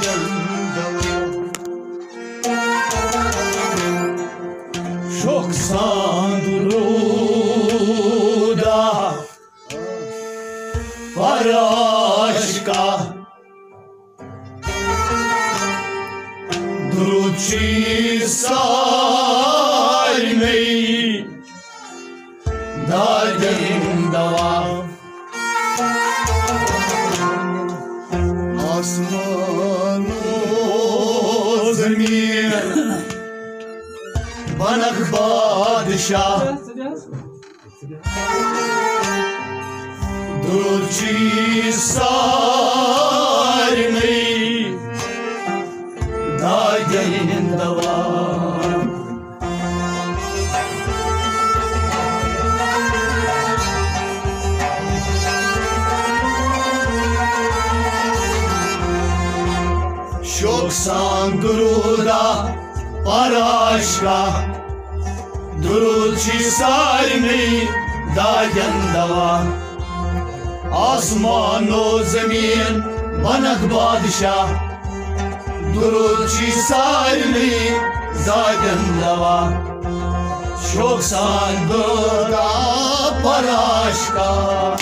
the başka. Durulçi sarmi dagandava Asman o zemin banak badişah. Durulçi sarmi zagandava Şok sandıra paraşka.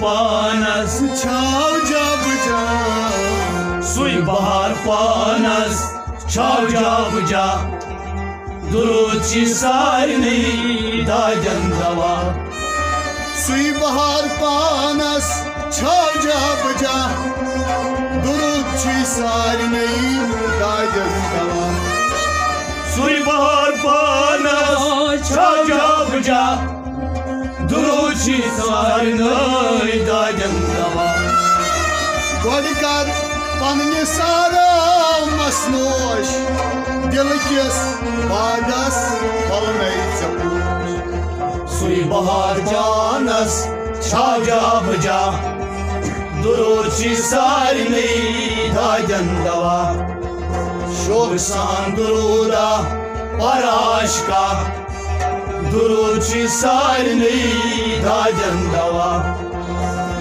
پانس چھاو جاب جا سوی بہار پانس چھاو جاب جا درود چی سارنی داجن دوا سوی بہار پانس چھاو جاب جا درود چی سارنی داجن دوا سوی بہار پانس چھاو جاب جا Duruci sarni dajan dava Godkar Panni sara masnoş çapuş Sui bahar panas Çaja bıca. Duruci sarni dajan dava. Şoksan duruda paraşka Duruci sarni dajan dava.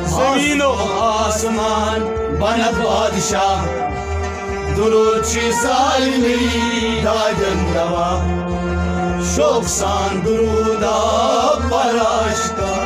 Zemin o. Asman bana padişah. Duruci sarni dajan dava. Şoksan duruda paraşka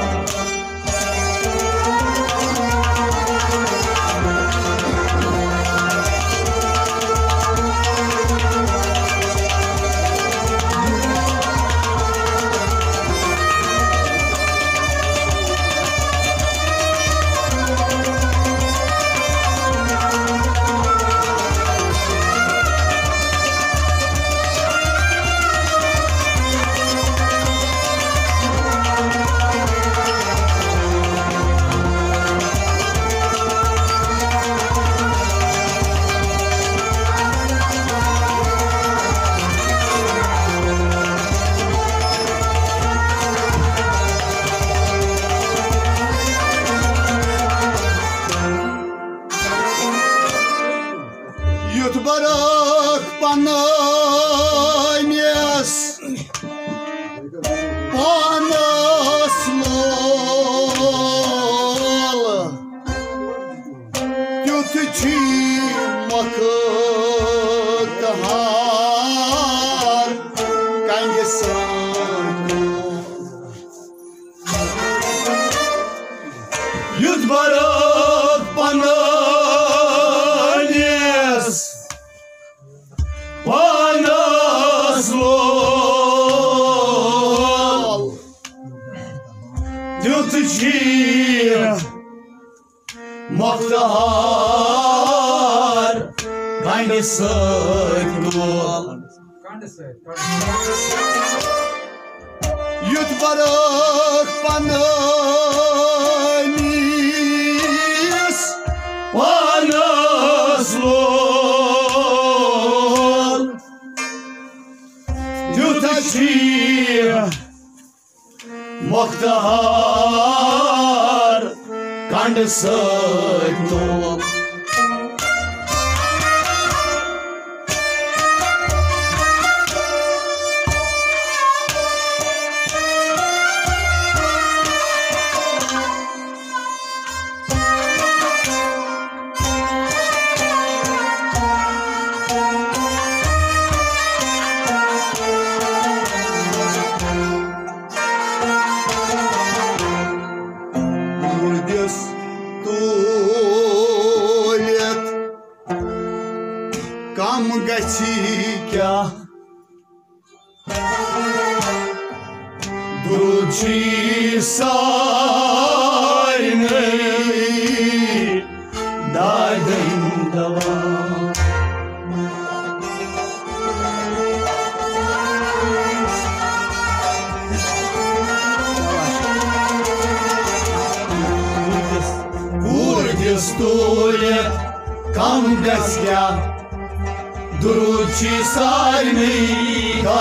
us, Lord. You touch here, Mokhtahar, can't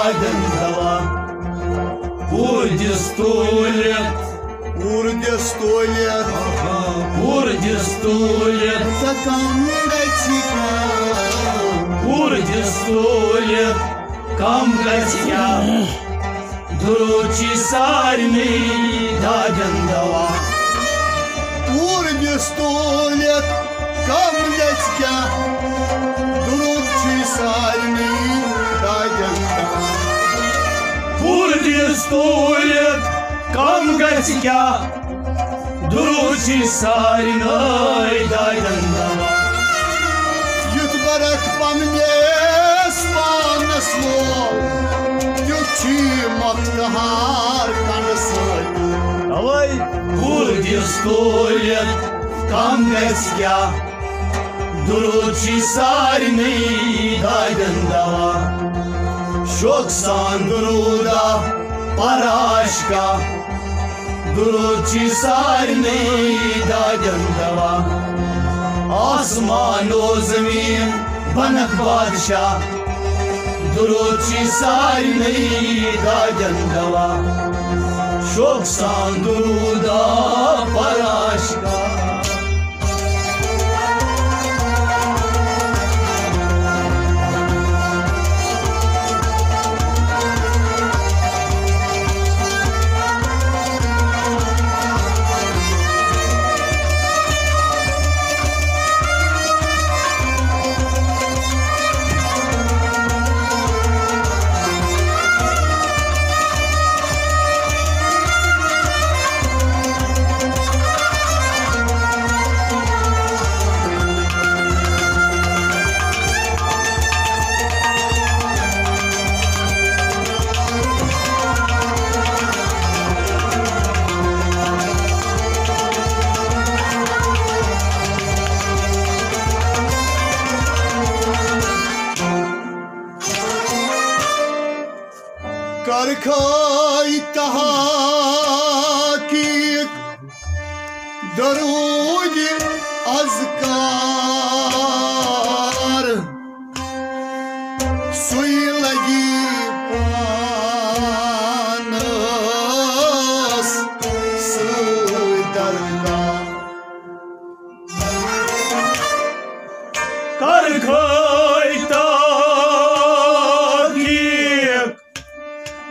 Падензала. Курде сто лет. Курде сто лет. Курде сто лет. Курде сто лет. Камгатья. Дручи сарми дагендава. Курде сто лет. Камгатья. Дручи сарми Kurdis tulet Kam gaskya Duruci sarni Daydın dava Ют барак по мне Спан на слов Bahar kanısı Давай Burada stolet Kam gaskiya Duruci sarni Daydındava Şok sandruda Paraşka Duruci sarni Daydındava Asman o zemin Banak badşah Duruci sarni Daydındava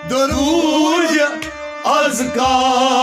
Darudi Uca azkar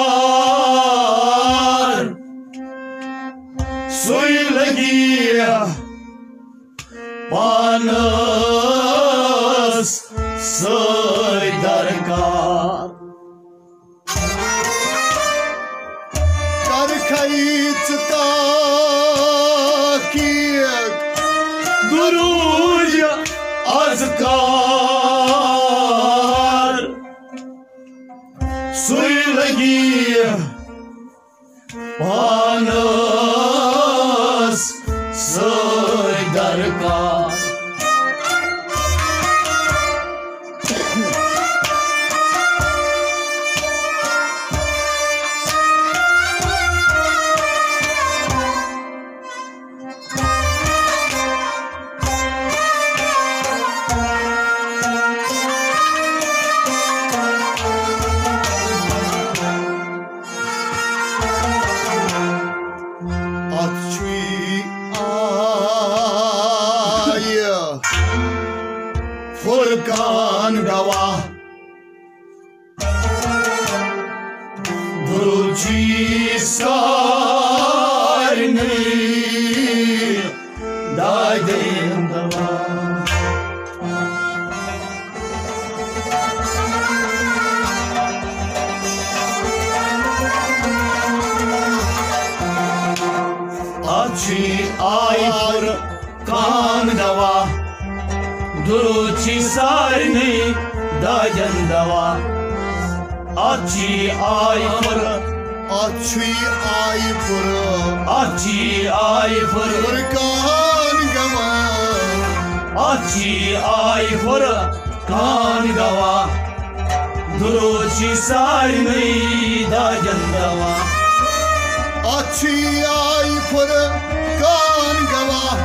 Furkan gava. Duruci sarni Daydın dava. Açı Duruci sarni Daydın dava. Açı ay Furkan Atçı ayı fırı. Açı ay Furkan Fırkan gava. Açı ay Furkan gava. Duruci sarni Daydın dava Atçı ayı fırkan gava.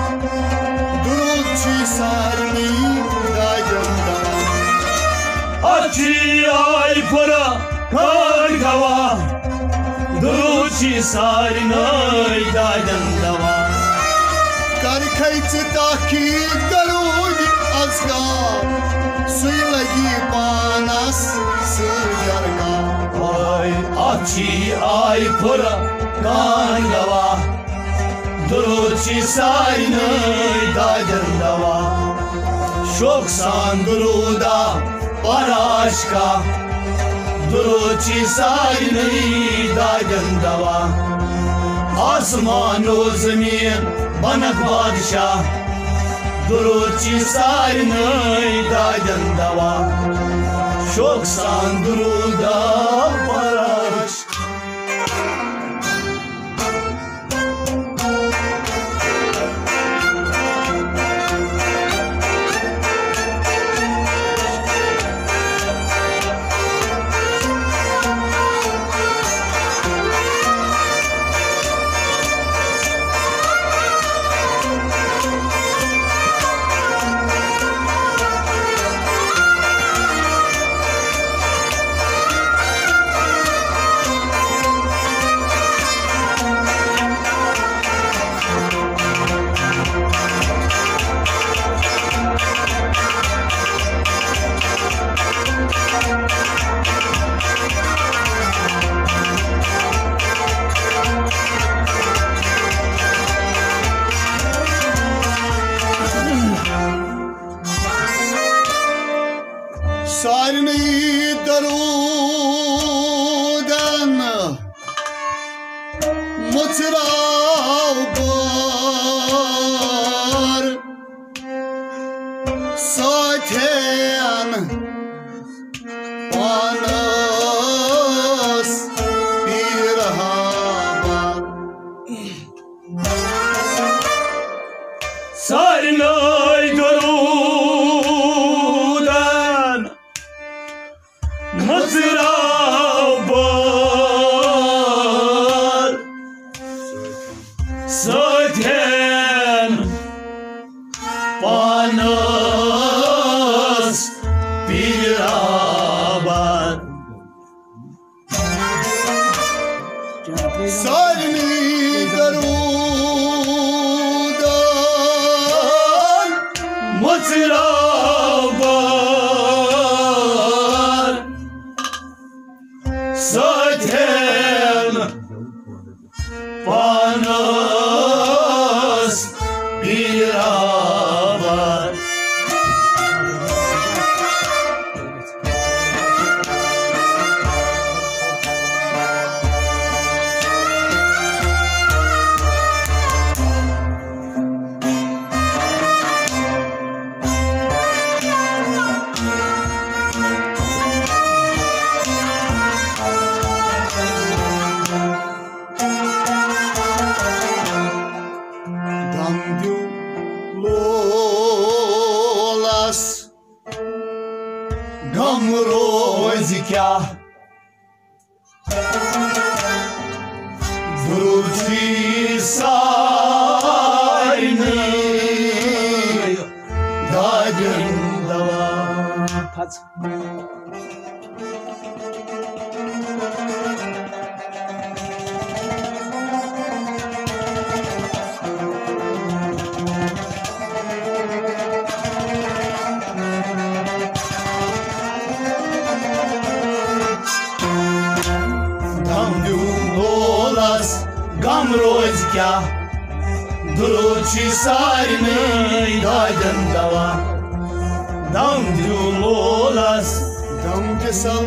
Durutçı sarni აჩი აიფორა გარგავა დუჩი სარინაი დაჯანდავა კარხაიცე ტაკი გალუგი აზგა სუილაგი პანას სიარგა აი აჩი აიფორა გარგავა დუჩი სარინაი დაჯანდავა შოქსან გრუდა Şok sanduruda paraşka Duruci sarını daydındava Asman o zemin banak padişah. Duruci sarını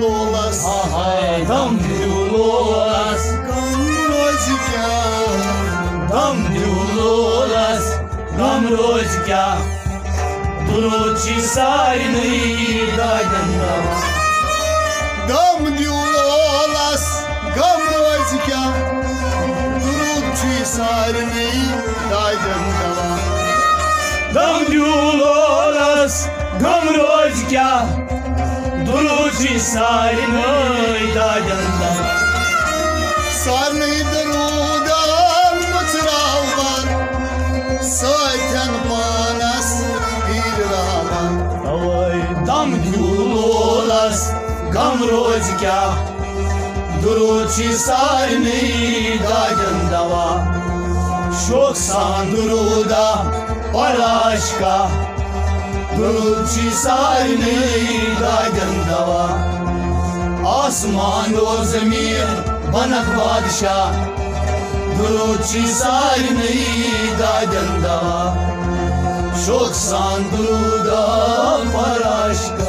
olas, tam de olas, Kamrozga, tam de olas, Kamrozga, Duruci sarni daganda. Dam de olas, Kamrozga, Duruci sarni daganda. Dam de olas, Kamrozga, तुलसी सारी नई दादा सारी दरूदान मचरावान साथन पानस पीर रामान हवाई दम झूलोलस गम रोज क्या दुरुची सारी नई दाजन दवा शोक सान दुरुदा पराश का Çok sandırıda paraşka Dulci sayni daydındava Asman o zemir banak badşah Dulci sayni daydındava Çok sandırıda paraşka सजद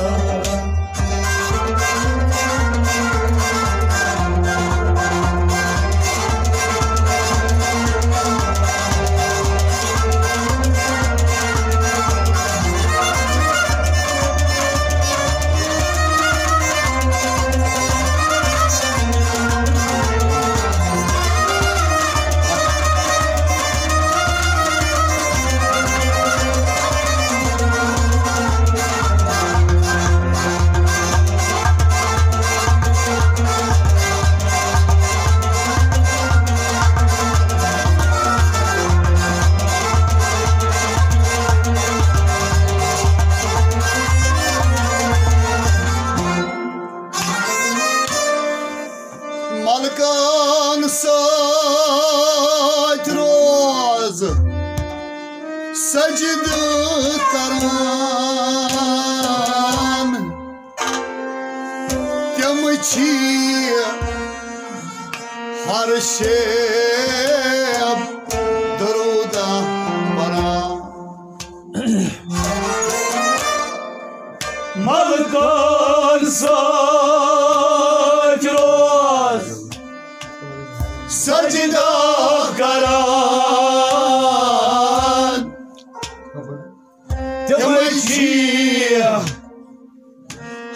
Temeci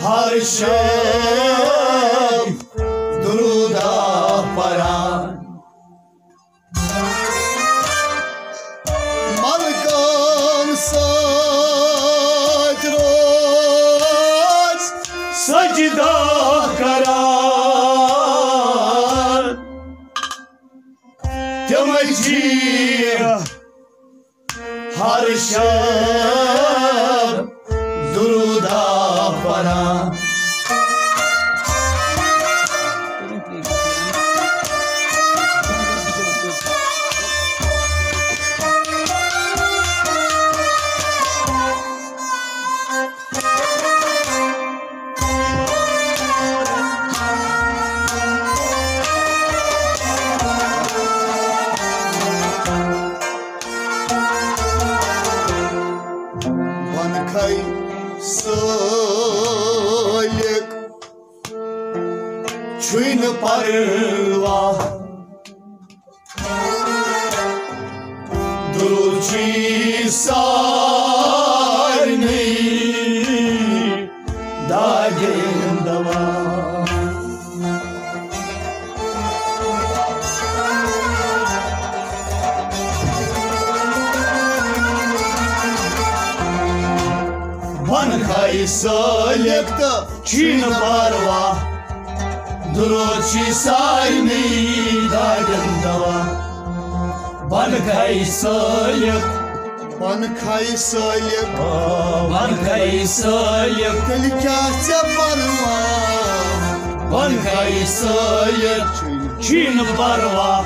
Har şeb Duruda paran Dagin dava Ban kay soyek Yekta Çin parva. Duruci sarni Dagin Mankai solim Mankai solim Tehlikaçe parma Mankai solim Çin parva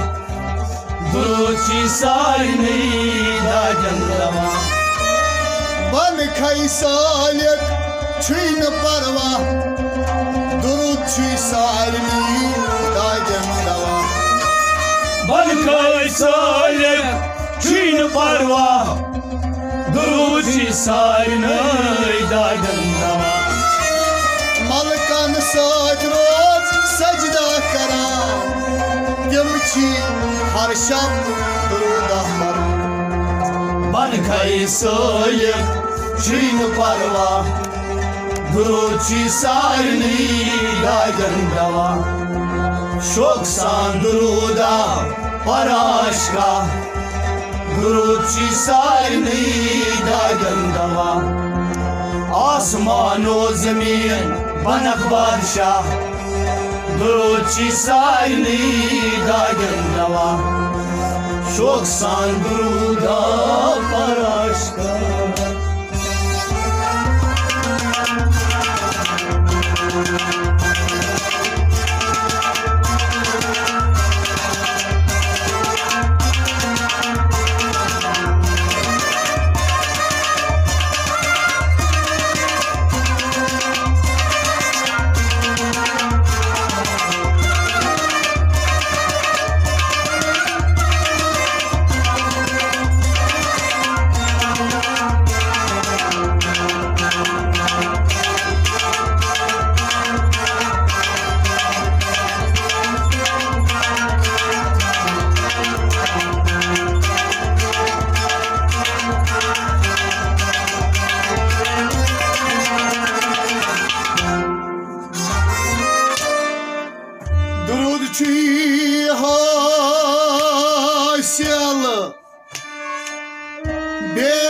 Duruçi sarni da jandama Mankai solim Çin parva Duruçi sarni da jandama Mankai solim Çin parva Duruci sarnı dardındama Malkan sajroz sajda kara Yemçi har şam duruda har Bankayı soyup şin parva Duruci sarnı dardındama Şok sanduruda paraşka Gruçi sayni dagandava Asman o zemin banak badşah Gruçi sayni dagandava Şok sandruda paraşka. Lolbar Yeah.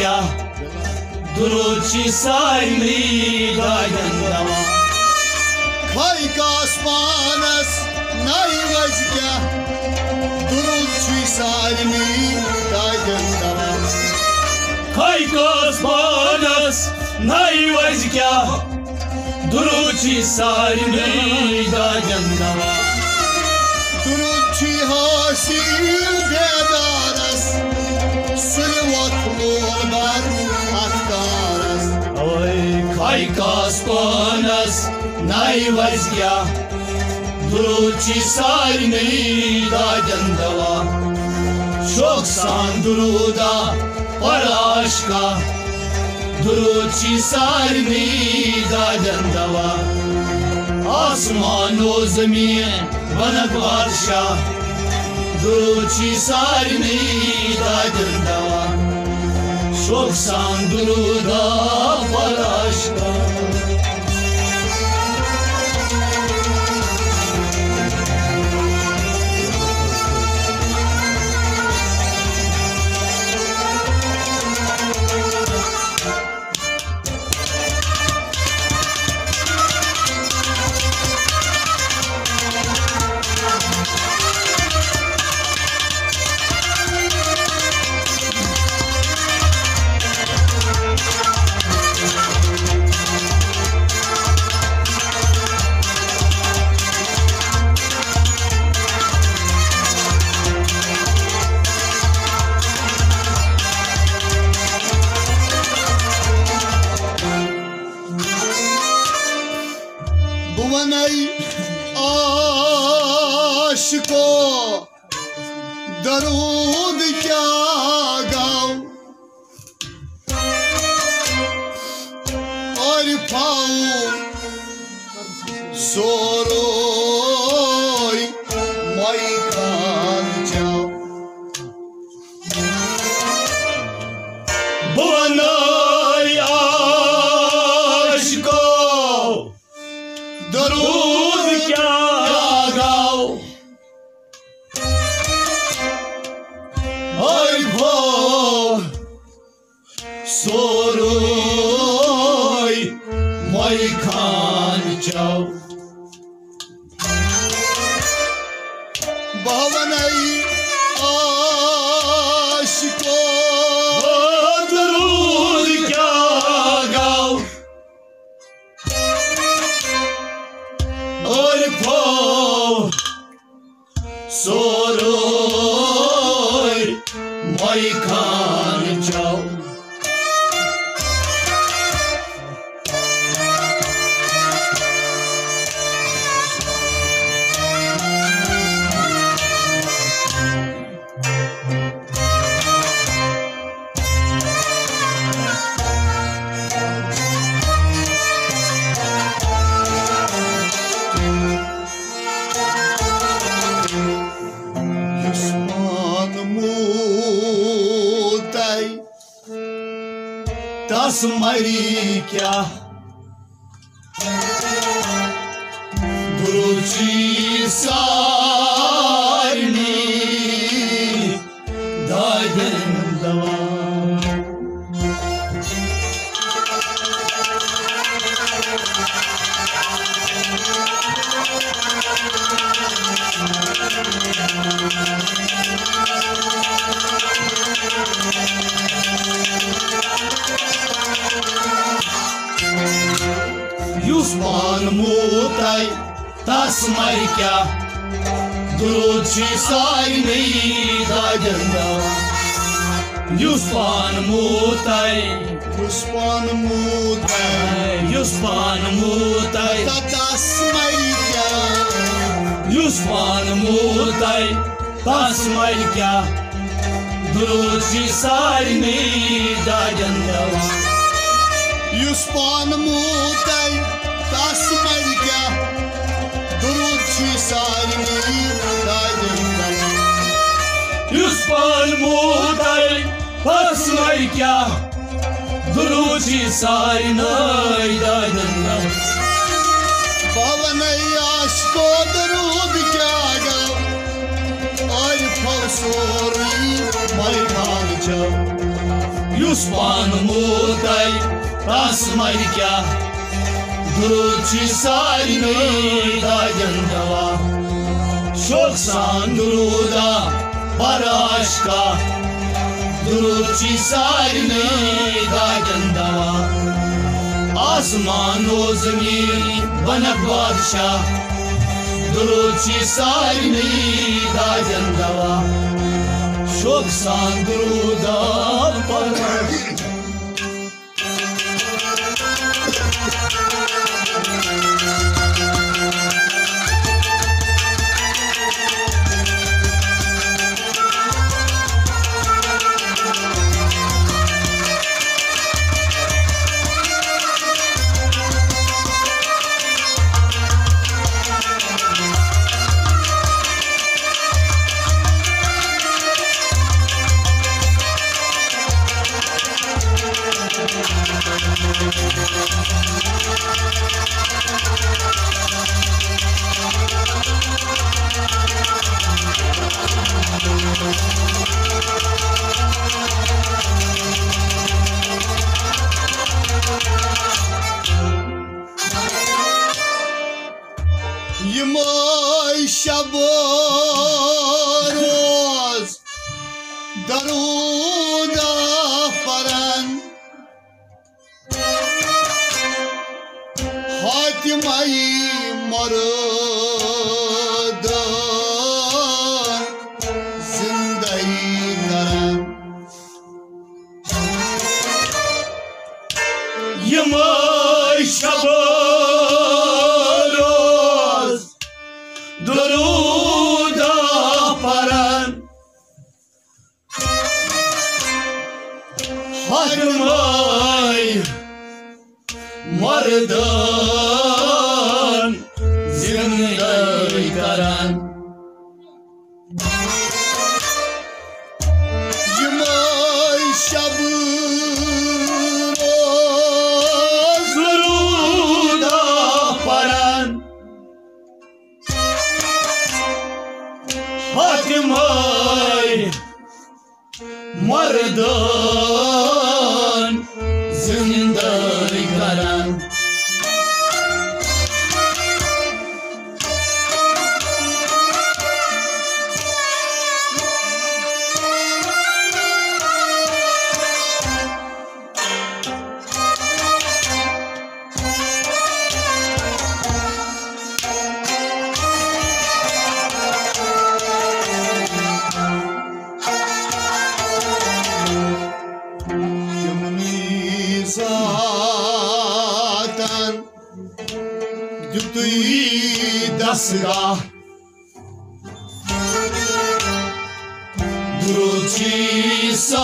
Najvazikya Duruči sarni Dagindala Kaikaspanas Naivazika Durunci sarmi Dagandava Kaikas panas Najvazikya Duruči sarni Dagindala Durunci hasil bedaras Sılvat lorbar atkaras Kaikas panas Najvazikya Duruči sarni Dagindala Çok sanduruda para aşka. Duruči sarni Dagindala Asman o zemin bana karşı Duruči sarni Dagindala Çok sanduruda para aşka rồi mỗi khăn trâu मूर्तय पुष्पान् मूर्तय युष्पान् मूर्तय तस्मै युष्पान् मूर्तय तस्मै क्या दुरुसी सारिणी दाजन्दव युष्पान् मूर्तय तस्मै क्या दुरुसी सारिणी दाजन्दव युष्पान् मूर्तय Jūs man mūtai Tas marikia Druci sarni Daydındawa Pavan aşko durud kyaga Ay pavsori maykan çav Jūs man mūtai tas marikia Druci sarni Daydındawa Çok sandruda Paraşka Druci sarni Daydındawa Asman ozmi banak badşah Druci sarni Daydındawa Çok sandruda Paraşka Yımay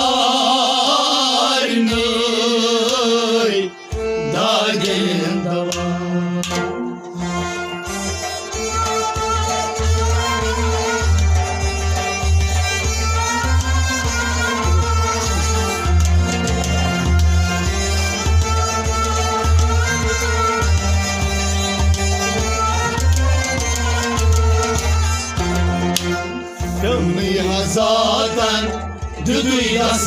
아, 아, 아.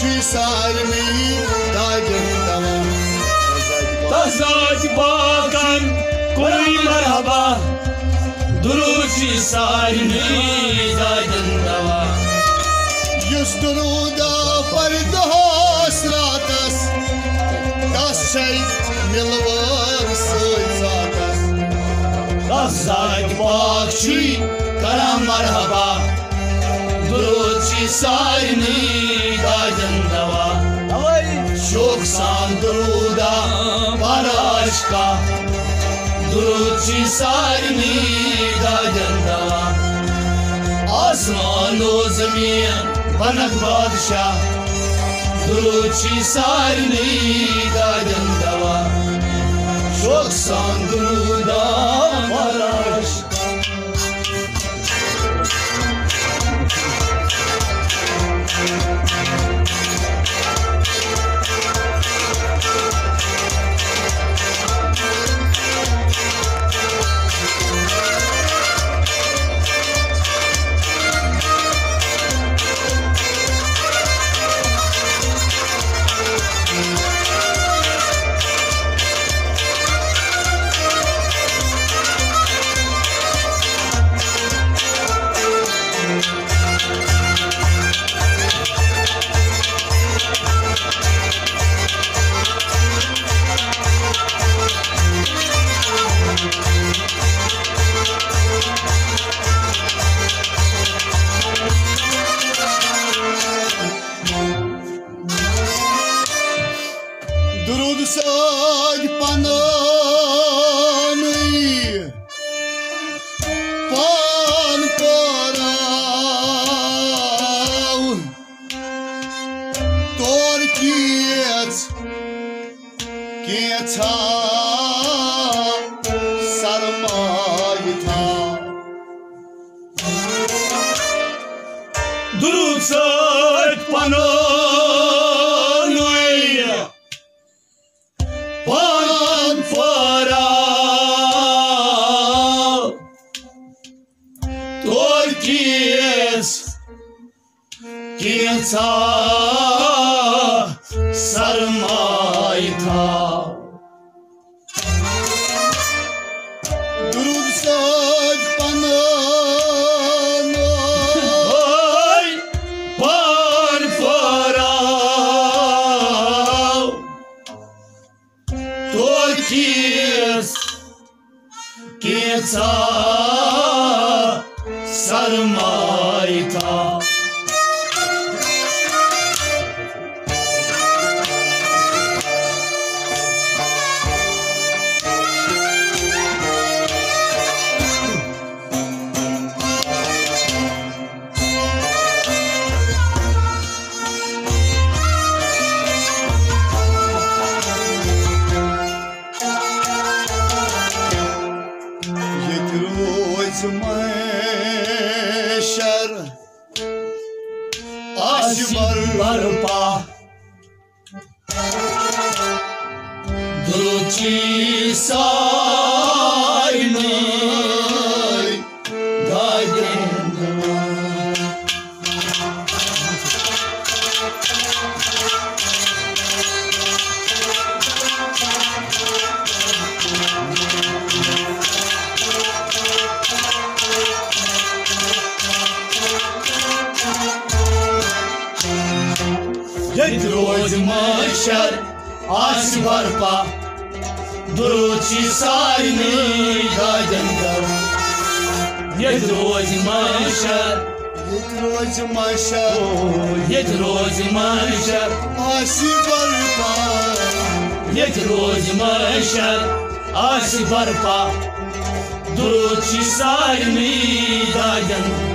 Çi sarmi dagin dava Tazat bakan Koy merhaba. Duruçi sarni daydın dava Yüz duruda pardas ratas Das şey milvar sızatas Tazat bakçı Karam merhaba daydın dava Çok sanduruda para aşka Duruçi sarni daydın dava आसमान व जमीन बनक बादशाह दुरुची सारनी दादन दवा शोक सांदुदा पराश saw یک روز مشد آسی برپا دروچی سای می دادن